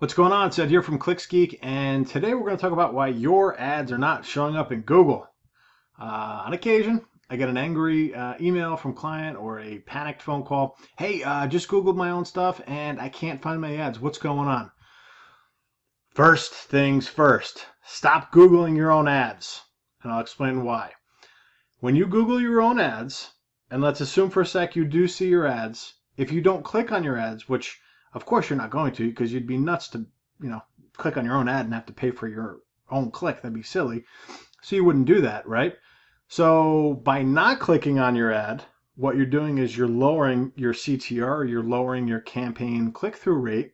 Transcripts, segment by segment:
What's going on? It's Ed here from ClicksGeek, and today we're going to talk about why your ads are not showing up in Google. Uh, on occasion, I get an angry uh, email from client or a panicked phone call. Hey, uh, just Googled my own stuff and I can't find my ads. What's going on? First things first, stop Googling your own ads, and I'll explain why. When you Google your own ads, and let's assume for a sec you do see your ads, if you don't click on your ads, which of course, you're not going to because you'd be nuts to, you know, click on your own ad and have to pay for your own click. That'd be silly. So you wouldn't do that, right? So by not clicking on your ad, what you're doing is you're lowering your CTR, you're lowering your campaign click-through rate.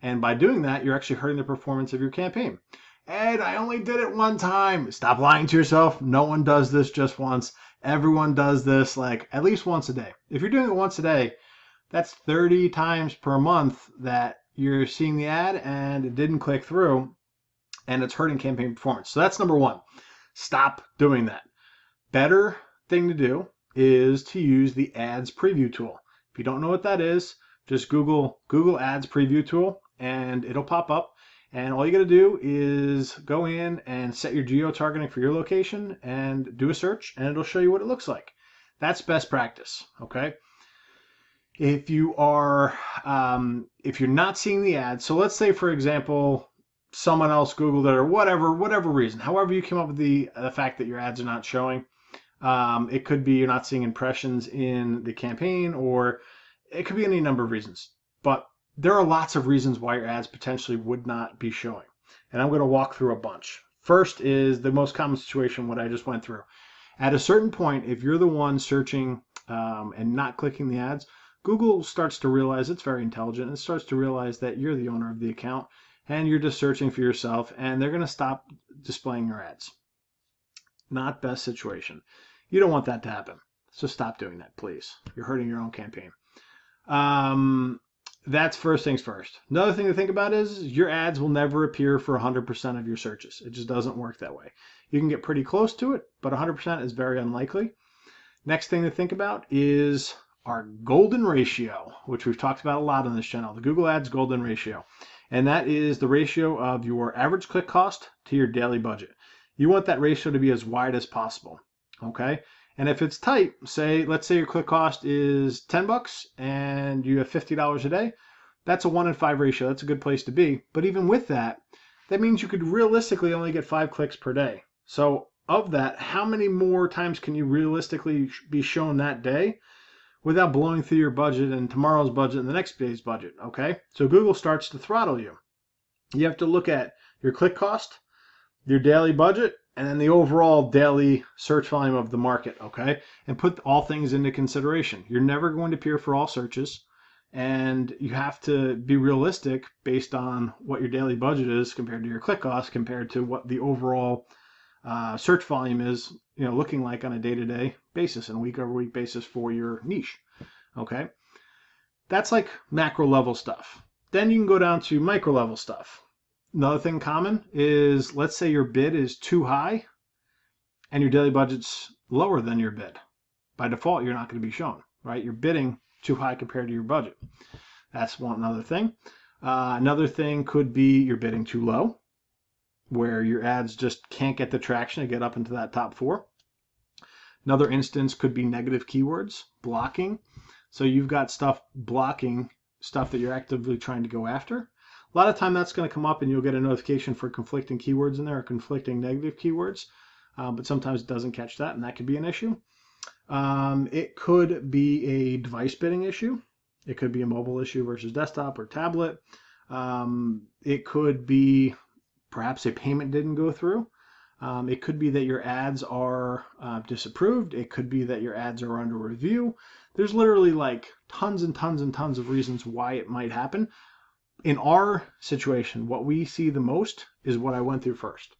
And by doing that, you're actually hurting the performance of your campaign. Ed, I only did it one time. Stop lying to yourself. No one does this just once. Everyone does this like at least once a day. If you're doing it once a day, that's 30 times per month that you're seeing the ad and it didn't click through and it's hurting campaign performance. So that's number one. Stop doing that. Better thing to do is to use the ads preview tool. If you don't know what that is, just Google Google Ads preview tool and it'll pop up. And all you got to do is go in and set your geo targeting for your location and do a search and it'll show you what it looks like. That's best practice, okay? If you are um, if you're not seeing the ad so let's say for example someone else googled it or whatever whatever reason however you came up with the the fact that your ads are not showing um, it could be you're not seeing impressions in the campaign or it could be any number of reasons but there are lots of reasons why your ads potentially would not be showing and i'm going to walk through a bunch. First is the most common situation what i just went through. At a certain point if you're the one searching um, and not clicking the ads Google starts to realize it's very intelligent and starts to realize that you're the owner of the account and you're just searching for yourself and they're going to stop displaying your ads. Not best situation. You don't want that to happen. So stop doing that, please. You're hurting your own campaign. Um, that's first things first. Another thing to think about is your ads will never appear for 100% of your searches. It just doesn't work that way. You can get pretty close to it, but 100% is very unlikely. Next thing to think about is our golden ratio, which we've talked about a lot on this channel, the Google Ads golden ratio. And that is the ratio of your average click cost to your daily budget. You want that ratio to be as wide as possible, okay? And if it's tight, say, let's say your click cost is 10 bucks and you have $50 a day, that's a one in five ratio. That's a good place to be. But even with that, that means you could realistically only get five clicks per day. So of that, how many more times can you realistically be shown that day without blowing through your budget and tomorrow's budget and the next day's budget, okay? So Google starts to throttle you. You have to look at your click cost, your daily budget, and then the overall daily search volume of the market, okay? And put all things into consideration. You're never going to appear for all searches, and you have to be realistic based on what your daily budget is compared to your click cost, compared to what the overall uh, search volume is, you know, looking like on a day-to-day basis and week over week basis for your niche. Okay, that's like macro level stuff. Then you can go down to micro level stuff. Another thing common is let's say your bid is too high and your daily budget's lower than your bid. By default, you're not going to be shown, right? You're bidding too high compared to your budget. That's one another thing. Uh, another thing could be you're bidding too low where your ads just can't get the traction to get up into that top four. Another instance could be negative keywords, blocking. So you've got stuff blocking stuff that you're actively trying to go after. A lot of time that's going to come up and you'll get a notification for conflicting keywords in there or conflicting negative keywords, uh, but sometimes it doesn't catch that and that could be an issue. Um, it could be a device bidding issue. It could be a mobile issue versus desktop or tablet. Um, it could be Perhaps a payment didn't go through. Um, it could be that your ads are uh, disapproved. It could be that your ads are under review. There's literally like tons and tons and tons of reasons why it might happen. In our situation, what we see the most is what I went through first.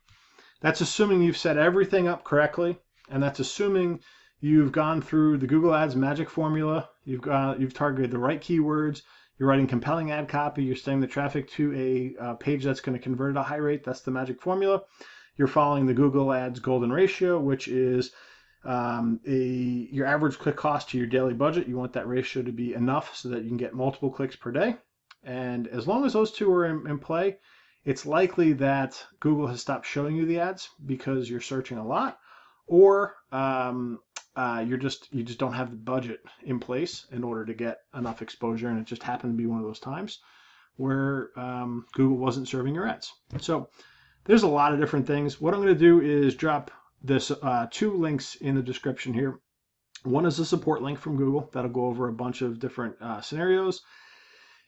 That's assuming you've set everything up correctly, and that's assuming you've gone through the Google Ads magic formula, you've got you've targeted the right keywords, you're writing compelling ad copy. You're sending the traffic to a uh, page that's going to convert at a high rate. That's the magic formula. You're following the Google Ads golden ratio, which is um, a your average click cost to your daily budget. You want that ratio to be enough so that you can get multiple clicks per day. And as long as those two are in, in play, it's likely that Google has stopped showing you the ads because you're searching a lot, or um, uh, you're just you just don't have the budget in place in order to get enough exposure, and it just happened to be one of those times where um, Google wasn't serving your ads. So there's a lot of different things. What I'm going to do is drop this uh, two links in the description here. One is a support link from Google that'll go over a bunch of different uh, scenarios.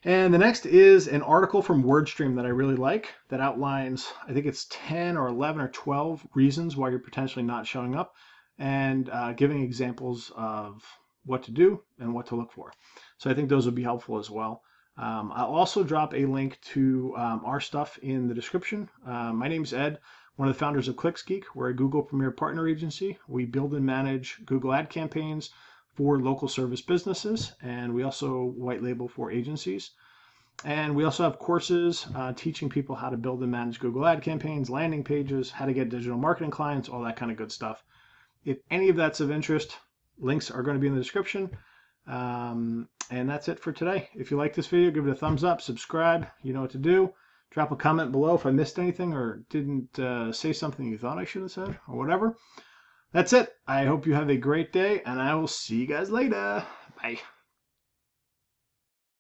And the next is an article from WordStream that I really like that outlines, I think it's 10 or 11 or 12 reasons why you're potentially not showing up and uh, giving examples of what to do and what to look for. So I think those would be helpful as well. Um, I'll also drop a link to um, our stuff in the description. Uh, my name is Ed, one of the founders of ClicksGeek. We're a Google Premier Partner Agency. We build and manage Google ad campaigns for local service businesses, and we also white label for agencies. And we also have courses uh, teaching people how to build and manage Google ad campaigns, landing pages, how to get digital marketing clients, all that kind of good stuff. If any of that's of interest, links are going to be in the description. Um, and that's it for today. If you like this video, give it a thumbs up, subscribe, you know what to do. Drop a comment below if I missed anything or didn't uh, say something you thought I should have said or whatever. That's it. I hope you have a great day, and I will see you guys later. Bye.